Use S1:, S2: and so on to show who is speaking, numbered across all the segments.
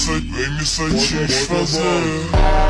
S1: saç, vem me satisfazer.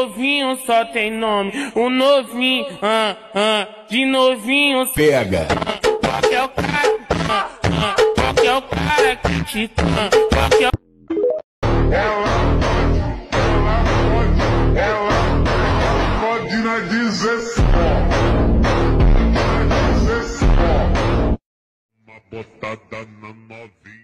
S2: novinho só tem nome. O novinho, ah, ah, de novinho.
S3: Pega.
S2: Qual que é o cara? Qual que é o cara que te. Qual que é o.
S1: Uma botada na novinha.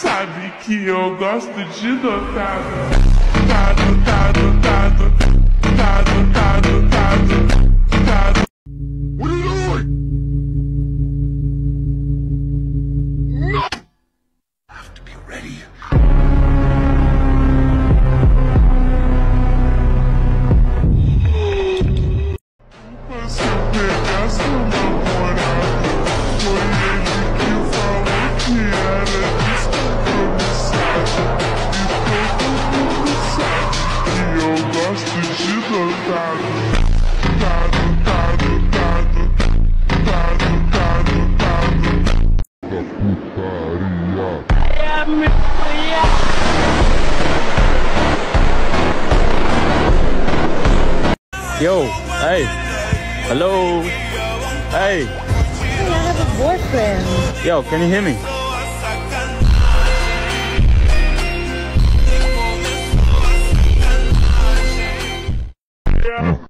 S4: Sabe que eu gosto de dotado. Tado, tado, tado. Tado, tado, tado. Tado.
S5: Hey. Hey,
S6: I have a boyfriend.
S5: Yo, can you hear me?
S7: Yeah.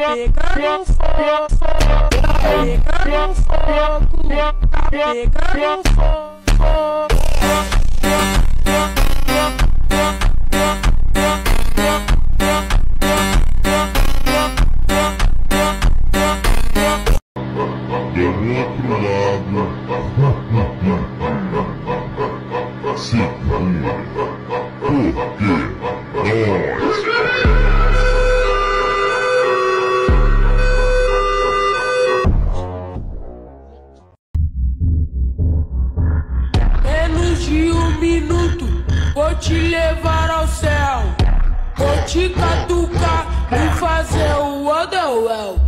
S8: pegando fogo, tá pegando fogo, tá pegando fogo.
S7: Do outro lado.
S8: Fazer o Wonderwell.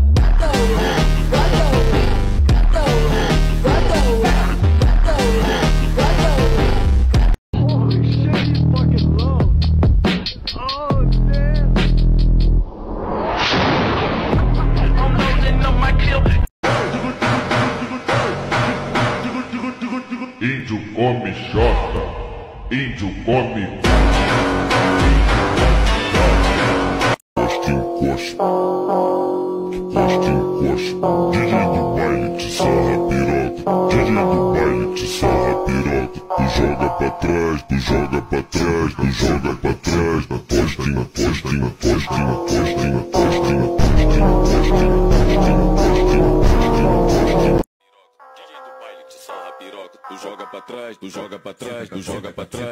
S7: Índio come jota. Índio come. Encosta, encosta. DJ do baile te sarra piroca. DJ do baile te sarra piroca. Tu joga pra trás, tu joga pra trás, tu joga pra trás. Postinha, postinha, postinha, postinha, postinha, postinha, postinha, postinha, postinha, postinha.
S5: Tu joga pra trás, tu joga pra trás, tu joga pra trás,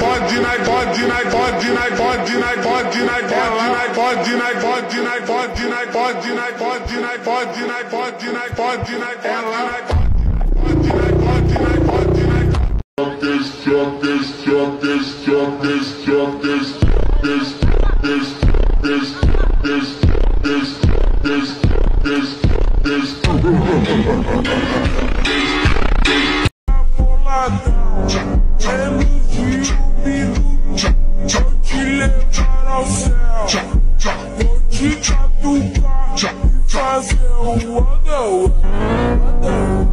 S4: Fortnite, Fortnite, Fortnite, Fortnite, Fortnite, Fortnite, Fortnite, Fortnite, Fortnite, Fortnite, Fortnite, this, jump this, jump this, jump this, jump this, jump this, jump this, jump
S7: this, jump this, jump this, jump this, jump this, jump this, Fazer o outro, outro